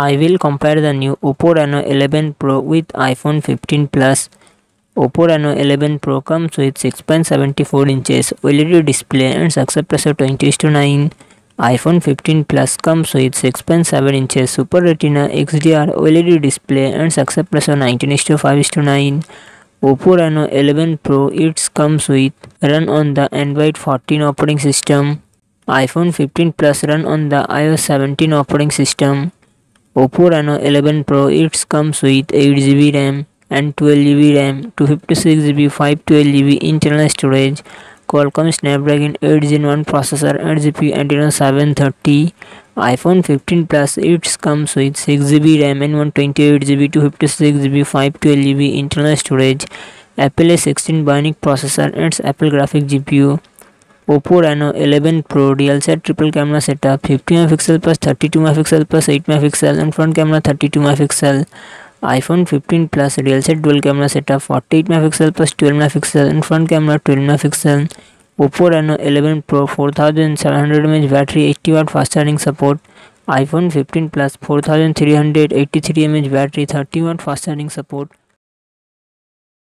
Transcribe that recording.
I will compare the new Oppo Reno 11 Pro with iPhone 15 Plus. Oppo Reno 11 Pro comes with 6.74 inches OLED display and success ratio 20 9. iPhone 15 Plus comes with 6.7 inches Super Retina XDR OLED display and success ratio 19 to 5 9. Oppo Reno 11 Pro it comes with run on the Android 14 operating system. iPhone 15 Plus run on the iOS 17 operating system. Oppo Reno 11 Pro it comes with 8GB RAM and 12GB RAM, 256GB, 512GB internal storage, Qualcomm Snapdragon 8 Gen 1 processor and GPU Adreno 730. iPhone 15 Plus it comes with 6GB RAM and 128GB, 256GB, 512GB internal storage, Apple A16 Bionic processor and Apple Graphic GPU. Oppo Reno 11 pro rear set triple camera setup, fifty 50 megapixel plus thirty two 32 megapixel plus 8 megapixel, and front camera thirty two megapixel iPhone 15 plus rear set dual camera setup, forty eight megapixel plus 12 megapixel, and front camera twelve megapixel Oppo Reno 11 pro four thousand seven hundred M H battery eighty watt fast charging support. IPhone fifteen plus four thousand three hundred eighty three M H battery thirty watt fast charging support.